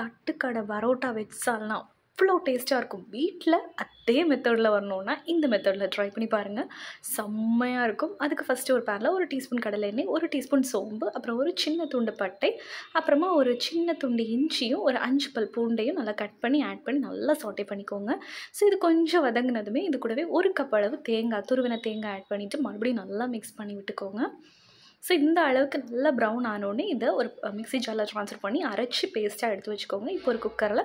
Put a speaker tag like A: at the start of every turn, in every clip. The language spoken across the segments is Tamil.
A: தட்டுக்கடை பரோட்டா வெஜ் சால்னா அவ்வளோ டேஸ்ட்டாக இருக்கும். வீட்டில் அதே மெத்தடில் வரணுன்னா இந்த மெத்தடில் ட்ரை பண்ணி பாருங்கள் செம்மையாக இருக்கும். அதுக்கு ஃபஸ்ட்டு ஒரு பேரில் ஒரு டீஸ்பூன் கடலை எண்ணெய் ஒரு டீஸ்பூன் சோம்பு அப்புறம் ஒரு சின்ன துண்டு பட்டை அப்புறமா ஒரு சின்ன துண்டு இஞ்சியும் ஒரு அஞ்சு பல் பூண்டையும் நல்லா கட் பண்ணி ஆட் பண்ணி நல்லா சாட்டே பண்ணிக்கோங்க. ஸோ இது கொஞ்சம் வதங்கினதுமே இது கூடவே ஒரு கப் அளவு தேங்காய் துருவின தேங்காய் ஆட் பண்ணிவிட்டு மறுபடியும் நல்லா மிக்ஸ் பண்ணி விட்டுக்கோங்க. ஸோ இந்த அளவுக்கு நல்லா ப்ரௌன் ஆனோடனே இதை ஒரு மிக்சி ஜாரில் ட்ரான்ஸ்ஃபர் பண்ணி அரைச்சி பேஸ்ட்டாக எடுத்து வச்சுக்கோங்க. இப்போ ஒரு குக்கரில்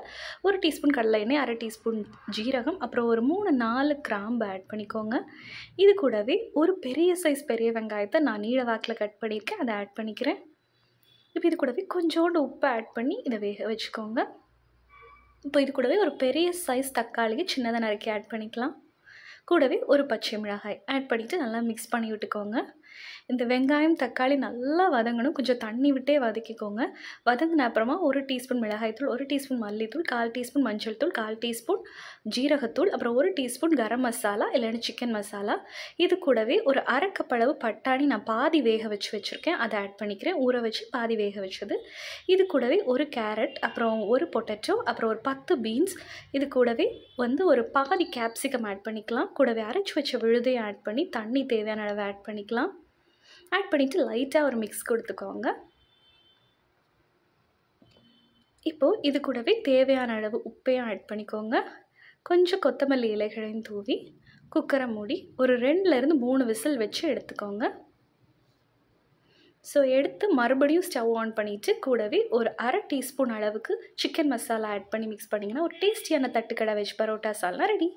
A: ஒரு டீஸ்பூன் கடலை எண்ணெய் அரை டீஸ்பூன் ஜீரகம் அப்புறம் ஒரு மூணு நாலு கிராம்பு ஆட் பண்ணிக்கோங்க. இது கூடவே ஒரு பெரிய சைஸ் பெரிய வெங்காயத்தை நான் நீள வாக்கில் கட் பண்ணியிருக்கேன். அதை ஆட் பண்ணிக்கிறேன். இப்போ இது கூடவே கொஞ்சோண்டு உப்பு ஆட் பண்ணி இதை வேக வச்சுக்கோங்க. இப்போ இது கூடவே ஒரு பெரிய சைஸ் தக்காளியை சின்னதாக நறுக்கி ஆட் பண்ணிக்கலாம். கூடவே ஒரு பச்சை மிளகாய் ஆட் பண்ணிவிட்டு நல்லா மிக்ஸ் பண்ணி விட்டுக்கோங்க. இந்த வெங்காயம் தக்காளி நல்லா வதங்கணும். கொஞ்சம் தண்ணி விட்டே வதக்கிக்கோங்க. வதங்கின அப்புறமா ஒரு டீஸ்பூன் மிளகாய்த்தூள் ஒரு டீஸ்பூன் மல்லித்தூள் கால் டீஸ்பூன் மஞ்சள் தூள் கால் டீஸ்பூன் ஜீரகத்தூள் அப்புறம் ஒரு டீஸ்பூன் கரம் மசாலா இல்லைன்னா சிக்கன் மசாலா. இது கூடவே ஒரு அரைக்கப்பளவு பட்டாணி நான் பாதி வேக வச்சு வச்சுருக்கேன். அதை ஆட் பண்ணிக்கிறேன். ஊற வச்சு பாதி வேக வச்சது. இது கூடவே ஒரு கேரட் அப்புறம் ஒரு பொட்டேட்டோ அப்புறம் ஒரு பத்து பீன்ஸ். இது கூடவே வந்து ஒரு பாதி கேப்சிகம் ஆட் பண்ணிக்கலாம். கூடவே அரைச்சி வச்ச விழுதையும் ஆட் பண்ணி தண்ணி தேவையான அளவு ஆட் பண்ணிக்கலாம். ஆட் பண்ணிவிட்டு லைட்டாக ஒரு மிக்ஸ் கொடுத்துக்கோங்க. இப்போது இது கூடவே தேவையான அளவு உப்பையும் ஆட் பண்ணிக்கோங்க. கொஞ்சம் கொத்தமல்லி இலைகளையும் தூவி குக்கரை மூடி ஒரு ரெண்டுலேருந்து மூணு விசில் வச்சு எடுத்துக்கோங்க. ஸோ எடுத்து மறுபடியும் ஸ்டவ் ஆன் பண்ணிவிட்டு கூடவே ஒரு அரை டீஸ்பூன் அளவுக்கு சிக்கன் மசாலா ஆட் பண்ணி மிக்ஸ் பண்ணிங்கன்னா ஒரு டேஸ்டியான தட்டுக்கடை வெஜ் பரோட்டா சால்னா ரெடி.